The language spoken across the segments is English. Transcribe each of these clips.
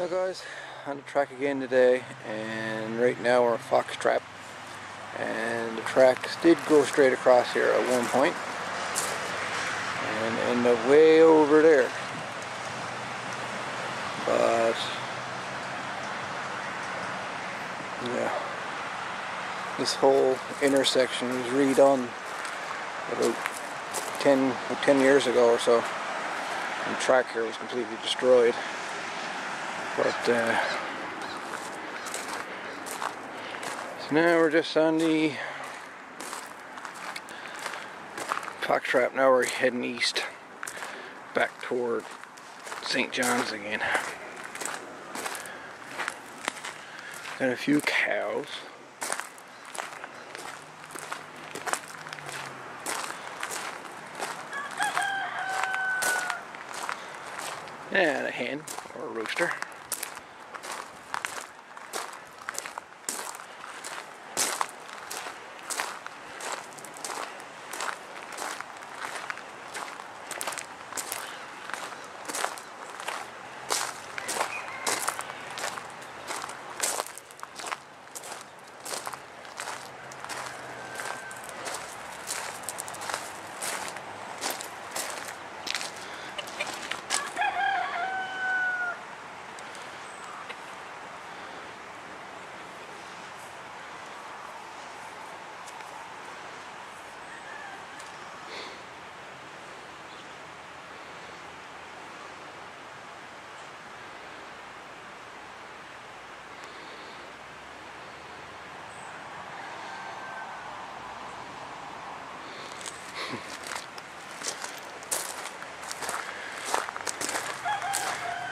Hi guys, on the track again today and right now we're in Foxtrap. And the tracks did go straight across here at one point. And end up way over there. But yeah. This whole intersection was redone about 10, 10 years ago or so. And the track here was completely destroyed but uh, so now we're just on the Foxtrap. Now we're heading east back toward St. John's again. Got a few cows. And a hen or a rooster.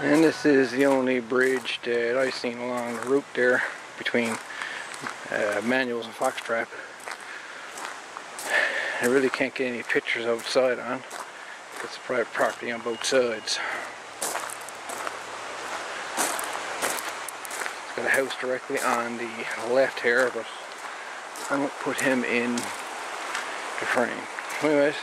And this is the only bridge that I've seen along the route there between uh, Manuals and Foxtrap. I really can't get any pictures outside on. It's private property on both sides. It's got a house directly on the left here, but I won't put him in the frame. Anyways,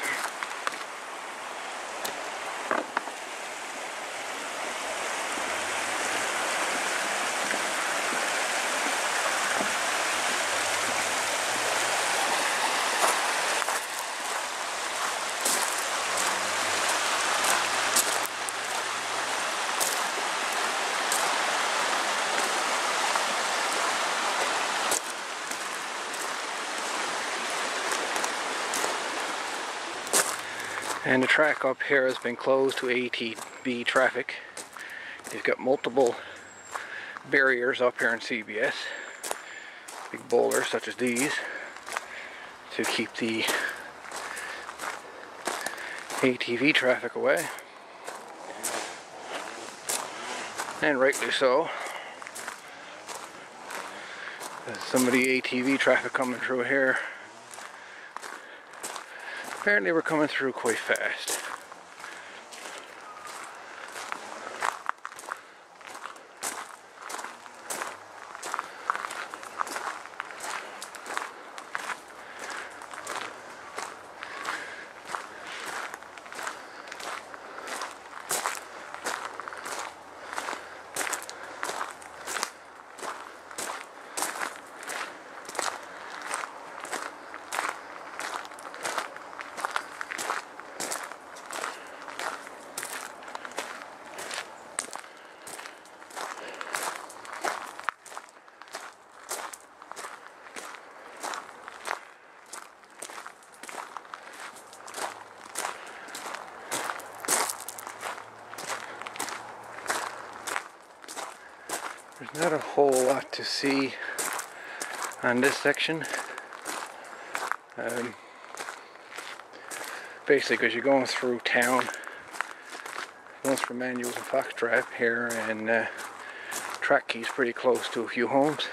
And the track up here has been closed to ATV traffic. You've got multiple barriers up here in CBS. Big boulders such as these to keep the ATV traffic away. And rightly so. There's some of the ATV traffic coming through here apparently we're coming through quite fast. There's not a whole lot to see on this section. Um, basically, as you're going through town, going through Manuals and Foxtrap here, and uh, Track Key's pretty close to a few homes.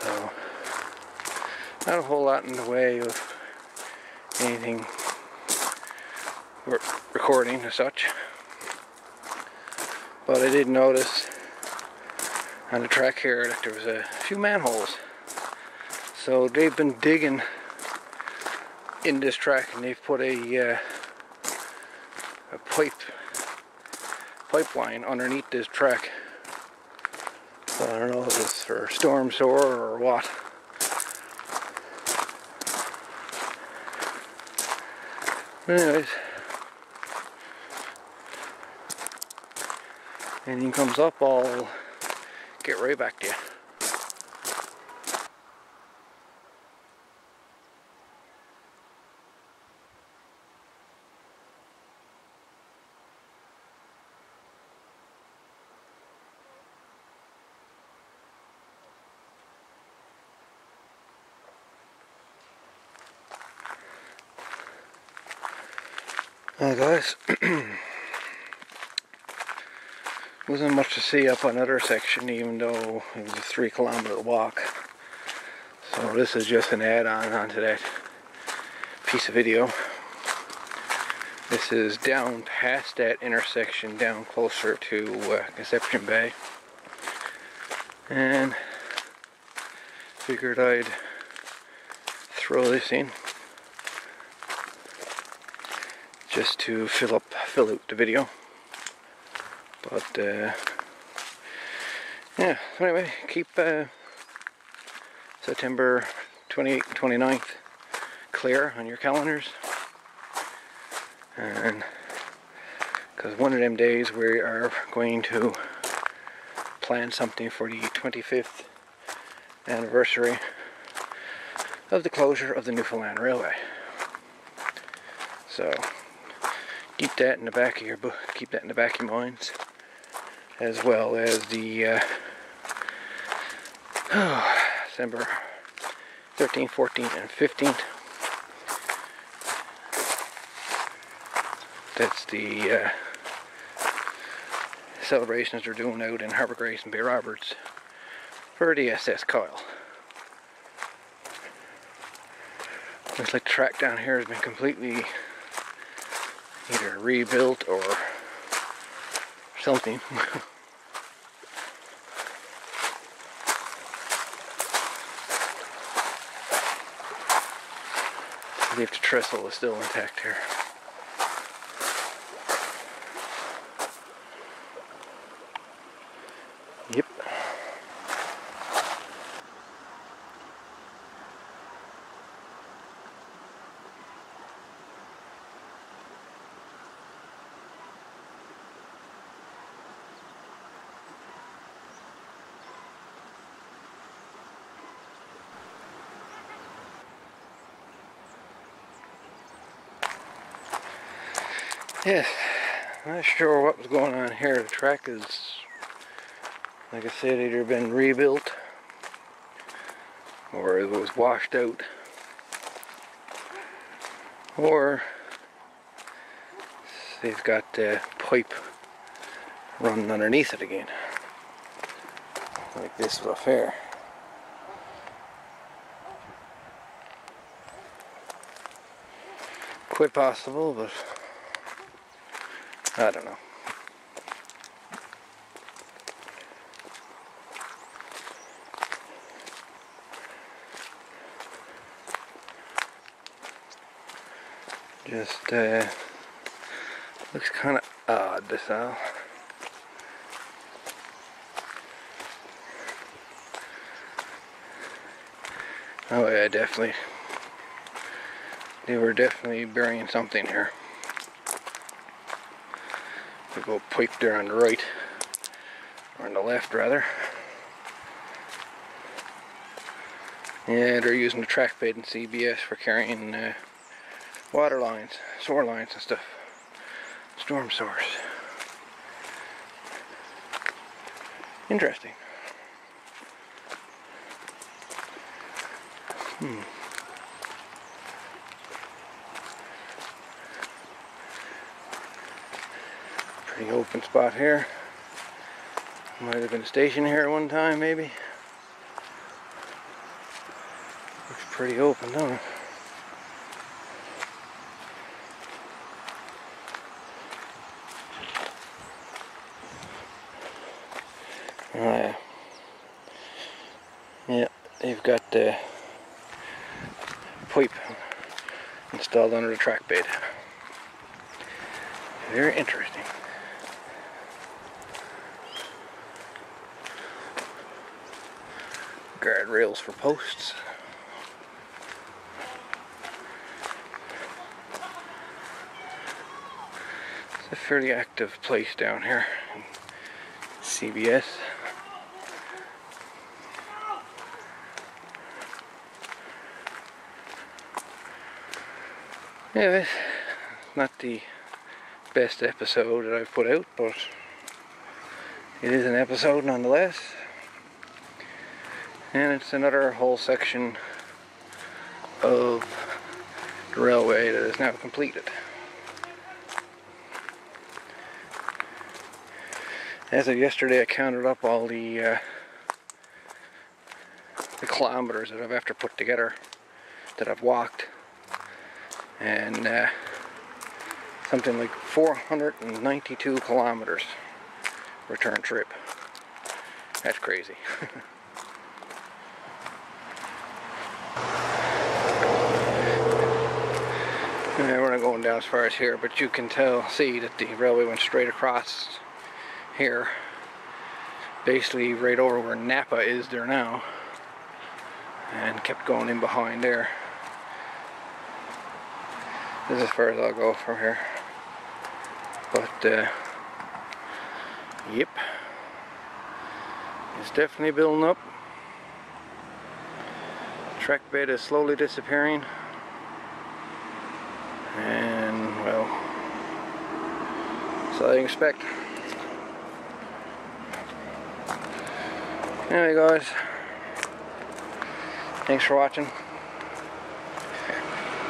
So, not a whole lot in the way of anything recording as such. But I did notice on the track here there was a few manholes. So they've been digging in this track and they've put a, uh, a pipe pipeline underneath this track. So I don't know if it's for storm sewer or what. Anyways, anything comes up, I'll get right back to you. Hi guys, wasn't much to see up another section even though it was a three kilometer walk. So this is just an add-on onto that piece of video. This is down past that intersection down closer to uh, Conception Bay. And figured I'd throw this in just to fill up fill out the video but uh, yeah anyway keep uh, September 28th 29th clear on your calendars. And because one of them days we are going to plan something for the 25th anniversary of the closure of the Newfoundland Railway. So keep that in the back of your book, keep that in the back of your minds, as well as the uh, oh, December 13th, 14th, and 15th. That's the uh, celebrations they're doing out in Harbour Grace and Bay Roberts for the SS Kyle. Looks like the track down here has been completely either rebuilt or something. believe the trestle is still intact here. Yes, not sure what was going on here. The track is, like I said, either been rebuilt or it was washed out or they've got the pipe running underneath it again like this stuff here. Quite possible, but I don't know. Just uh, looks kind of odd this owl. Oh yeah, definitely. They were definitely burying something here go pipe there on the right, or on the left rather. Yeah, they're using the track bed and CBS for carrying uh, water lines, sewer lines and stuff. Storm source. Interesting. Hmm. Open spot here. Might have been a station here at one time, maybe. Looks pretty open, don't it? Uh, yeah, they've got the pipe installed under the track bed. Very interesting. Guardrails for posts. It's a fairly active place down here. CBS. It's not the best episode that I've put out, but it is an episode nonetheless. And it's another whole section of the railway that is now completed. As of yesterday, I counted up all the uh, the kilometers that I've after put together that I've walked, and uh, something like 492 kilometers return trip. That's crazy. Yeah, we're not going down as far as here, but you can tell, see that the railway went straight across here. Basically right over where Napa is there now. And kept going in behind there. This is as far as I'll go from here. But, uh, yep. It's definitely building up. Track bed is slowly disappearing. And, well, so I expect. Anyway, guys, thanks for watching.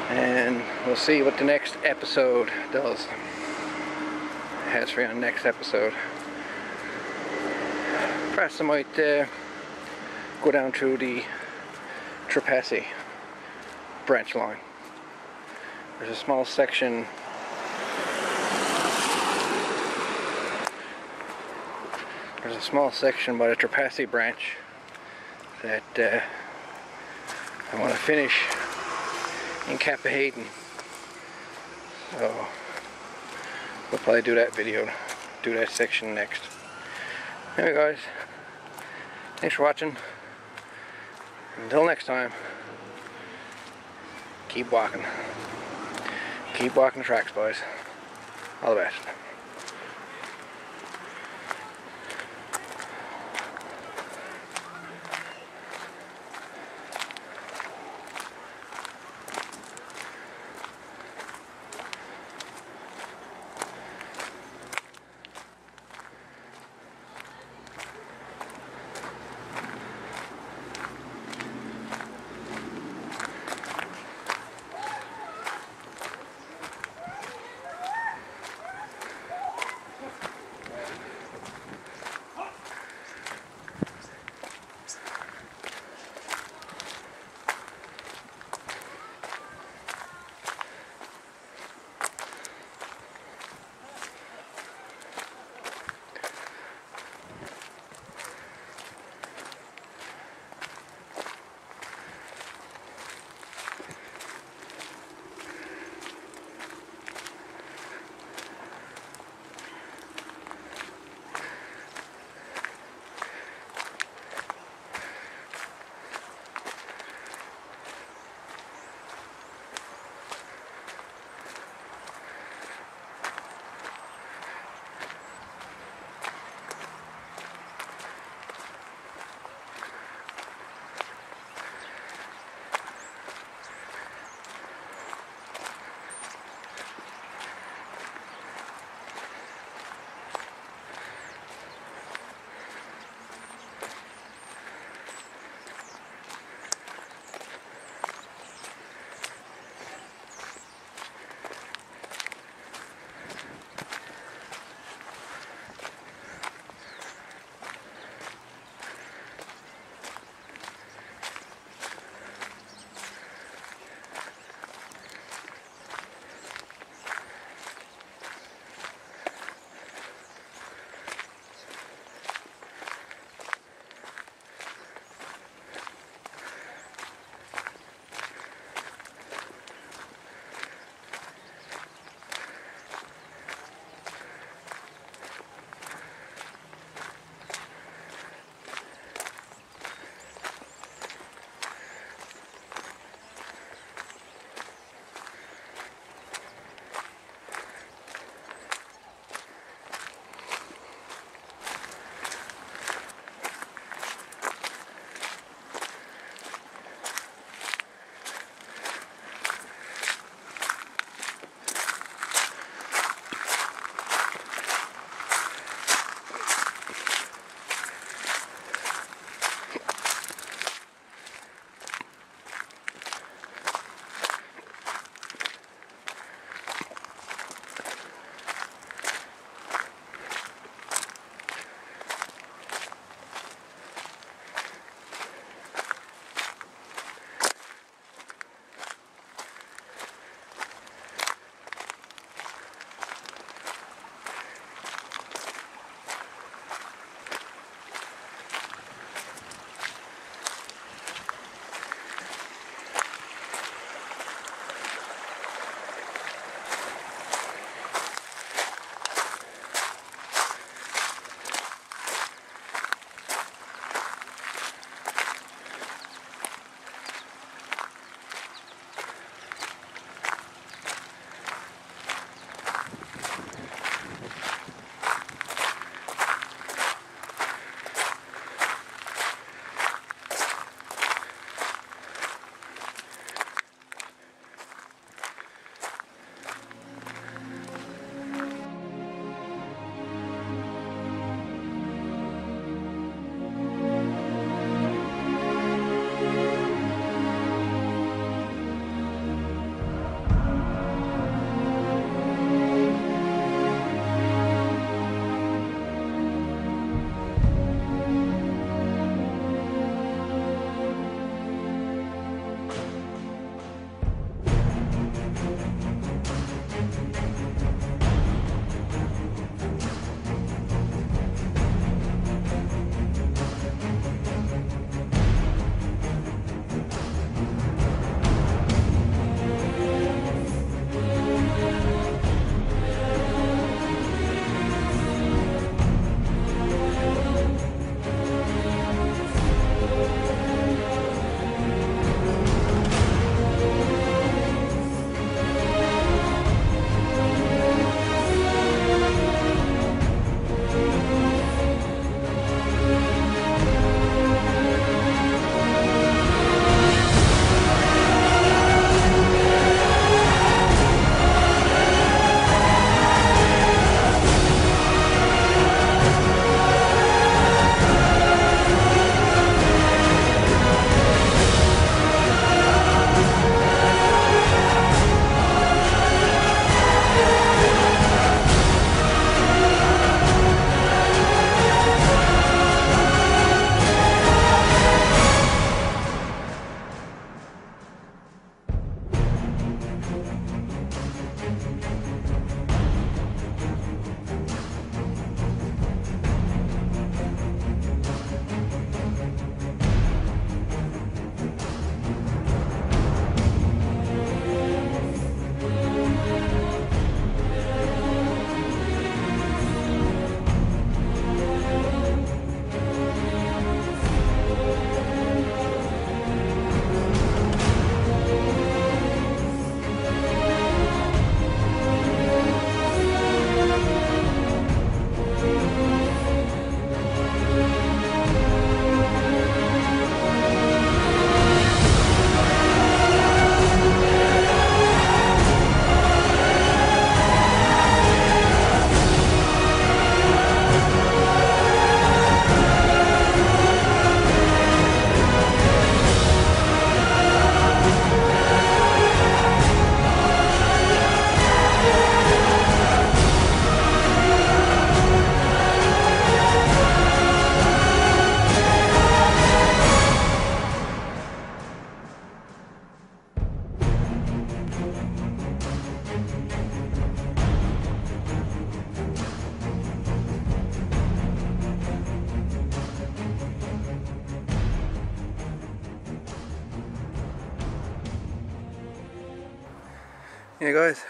And we'll see what the next episode does. Has for you on the next episode. Perhaps I might uh, go down to the Trepassey branch line. There's a small section there's a small section by the Trepassey branch that uh, I want to finish in Cappahayden. So we'll probably do that video, do that section next. Anyway guys, thanks for watching. Until next time, keep walking. Keep walking the tracks, boys. All the best.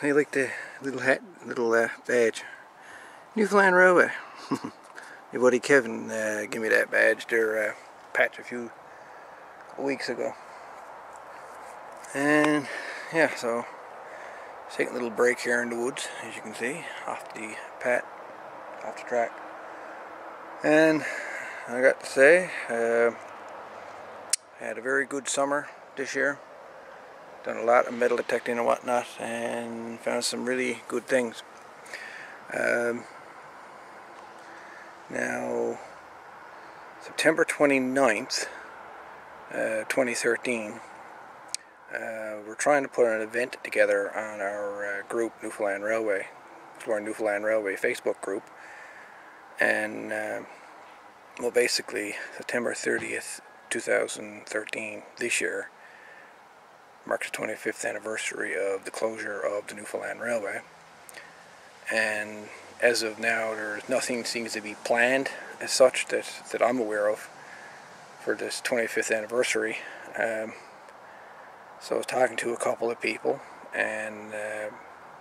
I like the little hat, little uh, badge. Newfoundland Railway. My buddy Kevin uh, gave me that badge, their uh, patch a few weeks ago. And yeah, so taking a little break here in the woods, as you can see, off the pat, off the track. And I got to say, uh, I had a very good summer this year. Done a lot of metal detecting and whatnot, and found some really good things. Um, now, September 29th, uh, 2013, uh, we're trying to put an event together on our uh, group, Newfoundland Railway, Exploring Newfoundland Railway Facebook group. And, uh, well, basically, September 30th, 2013, this year, marks the 25th anniversary of the closure of the Newfoundland Railway. And as of now, there's nothing seems to be planned as such that, that I'm aware of for this 25th anniversary. Um, so I was talking to a couple of people, and uh,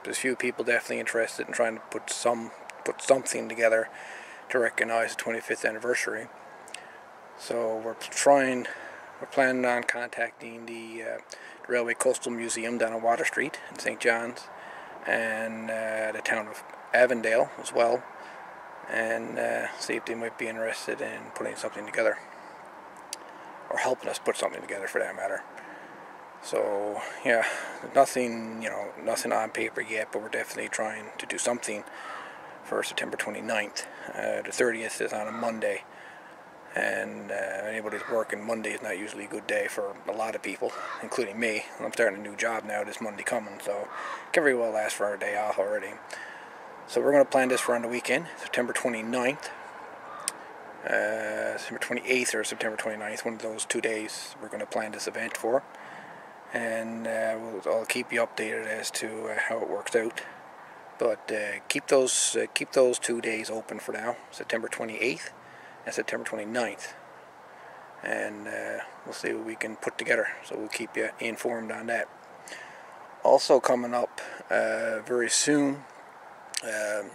there's a few people definitely interested in trying to put some put something together to recognize the 25th anniversary. So we're trying, we're planning on contacting the, uh, Railway Coastal Museum down on Water Street in St. John's, and uh, the town of Avondale as well. And uh, see if they might be interested in putting something together or helping us put something together for that matter. So yeah nothing you know nothing on paper yet but we're definitely trying to do something for September 29th uh, the 30th is on a Monday and uh, anybody's working Monday is not usually a good day for a lot of people, including me. I'm starting a new job now this Monday coming, so can very well last for a day off already. So we're going to plan this for on the weekend, September 29th, uh, September 28th or September 29th, one of those two days we're going to plan this event for. And uh, we'll, I'll keep you updated as to uh, how it works out. But uh, keep those uh, keep those two days open for now, September 28th and September 29th. And uh, we'll see what we can put together. So we'll keep you informed on that. Also coming up very soon um,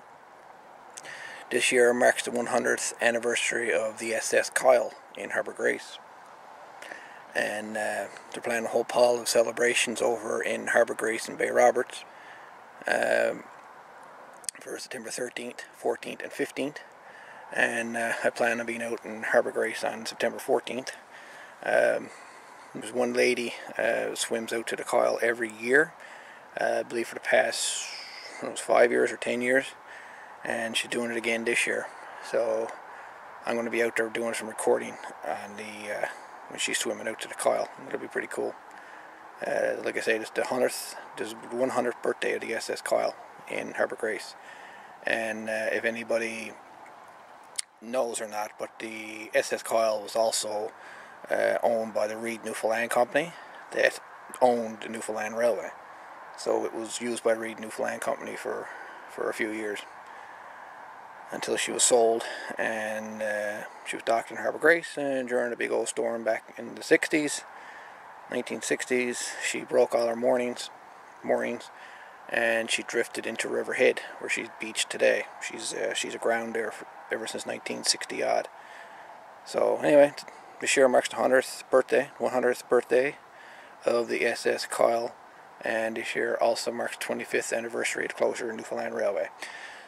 this year marks the 100th anniversary of the SS Kyle in Harbour Grace. And uh, they're planning a whole pile of celebrations over in Harbour Grace and Bay Roberts um, for September 13th, 14th, and 15th. And uh, I plan on being out in Harbour Grace on September 14th. Um, there's one lady uh, swims out to the Kyle every year. Uh, I believe for the past was five years or ten years and she's doing it again this year so I'm going to be out there doing some recording on the uh, when she's swimming out to the Kyle it'll be pretty cool uh, like I said it's the 100th this 100th birthday of the SS Kyle in Harbour Grace and uh, if anybody knows or not but the SS Kyle was also uh, owned by the Reid Newfoundland Company that owned the Newfoundland Railway. So it was used by Reid Newfoundland Company for, for a few years until she was sold and uh, she was docked in Harbour Grace and during a big old storm back in the 60s 1960s she broke all her moorings moorings and she drifted into Riverhead where she's beached today she's uh, she's aground there for, ever since 1960 odd so anyway this year marks the 100th birthday 100th birthday of the SS Kyle and this year also marks 25th anniversary of closure of Newfoundland Railway.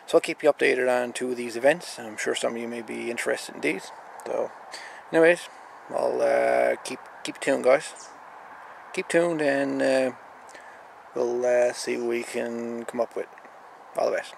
So I'll keep you updated on two of these events. I'm sure some of you may be interested in these. So, anyways, I'll uh, keep keep tuned, guys. Keep tuned, and uh, we'll uh, see what we can come up with. All the best.